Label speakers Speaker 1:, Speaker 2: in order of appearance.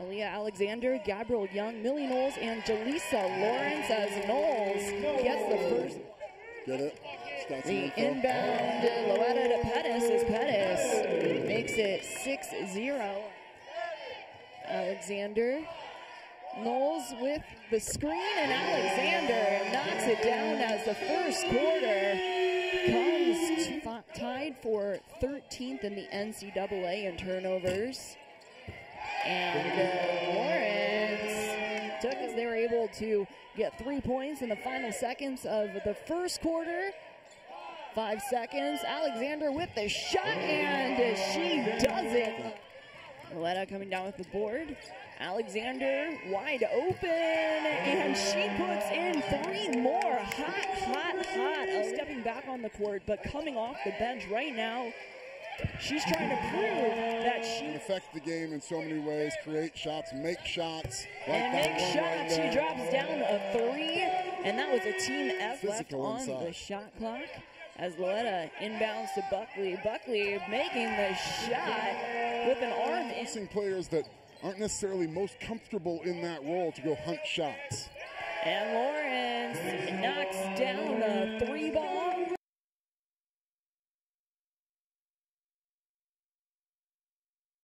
Speaker 1: Aaliyah Alexander, Gabriel Young, Millie Knowles, and Jaleesa Lawrence as Knowles gets the first.
Speaker 2: Get it?
Speaker 1: The inbound Loera to Pettis as Pettis makes it 6-0. Alexander Knowles with the screen, and Alexander knocks it down as the first quarter comes tied for 13th in the NCAA in turnovers. And Lawrence took as they were able to get three points in the final seconds of the first quarter. Five seconds. Alexander with the shot, and she does it. Loera coming down with the board. Alexander wide open, and she puts in three more. Hot, hot, hot. Stepping back on the court, but coming off the bench right now. She's trying to prove that she
Speaker 2: can affect the game in so many ways. Create shots, make shots.
Speaker 1: Like and make shots. Right she drops down a three, and that was a team F Physical left on the shot clock as Loera inbounds to Buckley. Buckley making the shot with an arm.
Speaker 2: Forcing players that aren't necessarily most comfortable in that role to go hunt shots.
Speaker 1: And Lawrence knocks down the three ball